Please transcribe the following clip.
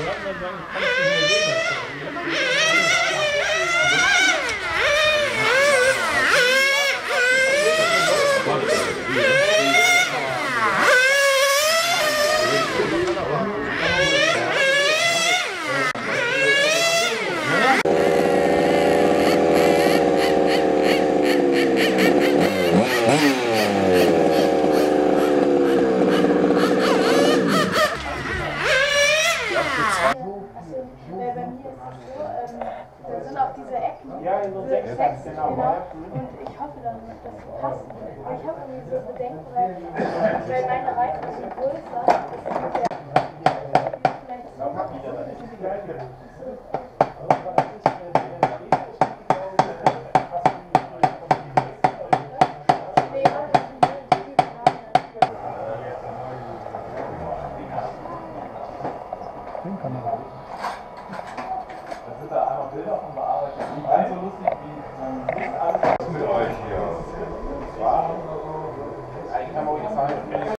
Eu não Fasching, weil äh, bei mir ist es so, ähm, da sind auch diese Ecken, ja, so sechs, sechs genau. genau. Und ich hoffe dann, dass das passt. Aber ich habe irgendwie so Bedenken, weil, weil meine Reifen sind größer, das ist mit der vielleicht so da einfach Bilder von bearbeitet. Nicht ganz so lustig wie man nicht alles mit euch